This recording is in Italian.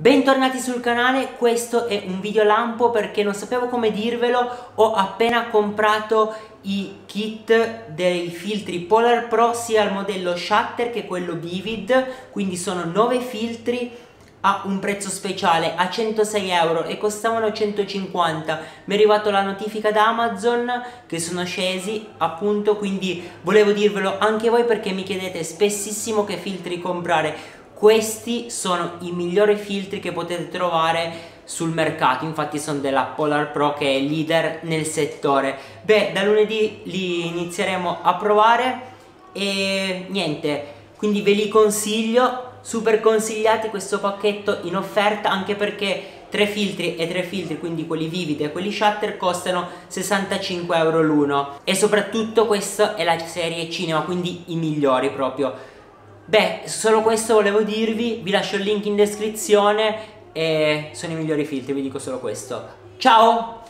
Bentornati sul canale, questo è un video lampo perché non sapevo come dirvelo, ho appena comprato i kit dei filtri Polar Pro sia il modello Shutter che quello Vivid, quindi sono 9 filtri a un prezzo speciale a 106 euro e costavano 150 mi è arrivata la notifica da Amazon che sono scesi appunto quindi volevo dirvelo anche voi perché mi chiedete spessissimo che filtri comprare questi sono i migliori filtri che potete trovare sul mercato. Infatti sono della Polar Pro che è leader nel settore. Beh da lunedì li inizieremo a provare. E niente quindi ve li consiglio super consigliati questo pacchetto in offerta anche perché tre filtri e tre filtri quindi quelli vividi e quelli shutter costano 65 euro l'uno. E soprattutto questa è la serie cinema quindi i migliori proprio Beh, solo questo volevo dirvi, vi lascio il link in descrizione e sono i migliori filtri, vi dico solo questo. Ciao!